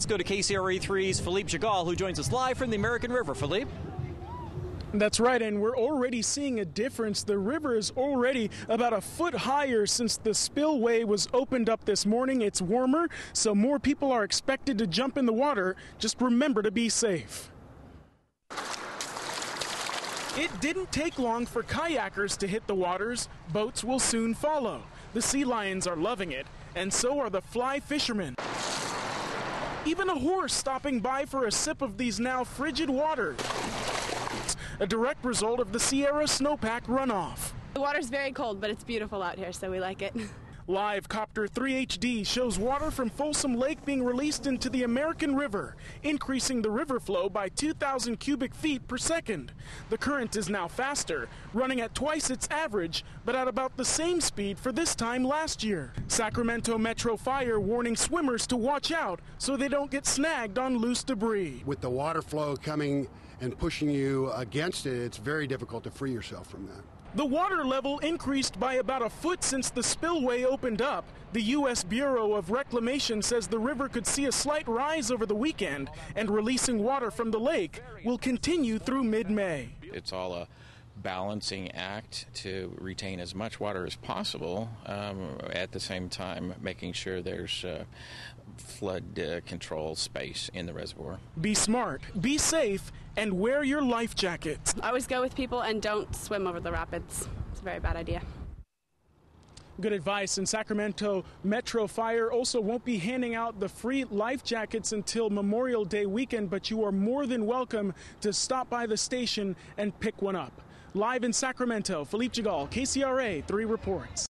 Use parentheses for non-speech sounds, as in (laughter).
Let's go to KCRA 3's Philippe Djegal, who joins us live from the American River. Philippe? That's right, and we're already seeing a difference. The river is already about a foot higher since the spillway was opened up this morning. It's warmer, so more people are expected to jump in the water. Just remember to be safe. It didn't take long for kayakers to hit the waters. Boats will soon follow. The sea lions are loving it, and so are the fly fishermen. Even a horse stopping by for a sip of these now frigid waters. A direct result of the Sierra snowpack runoff. The water's very cold, but it's beautiful out here, so we like it. (laughs) Live Copter 3 HD shows water from Folsom Lake being released into the American River, increasing the river flow by 2,000 cubic feet per second. The current is now faster, running at twice its average, but at about the same speed for this time last year. Sacramento Metro Fire warning swimmers to watch out so they don't get snagged on loose debris. With the water flow coming and pushing you against it, it's very difficult to free yourself from that. The water level increased by about a foot since the spillway opened up. The U.S. Bureau of Reclamation says the river could see a slight rise over the weekend, and releasing water from the lake will continue through mid May. It's all a balancing act to retain as much water as possible, um, at the same time making sure there's uh, flood uh, control space in the reservoir. Be smart, be safe, and wear your life jackets. Always go with people and don't swim over the rapids. It's a very bad idea. Good advice. And Sacramento Metro Fire also won't be handing out the free life jackets until Memorial Day weekend, but you are more than welcome to stop by the station and pick one up. Live in Sacramento, Philippe Djegal, KCRA 3 reports.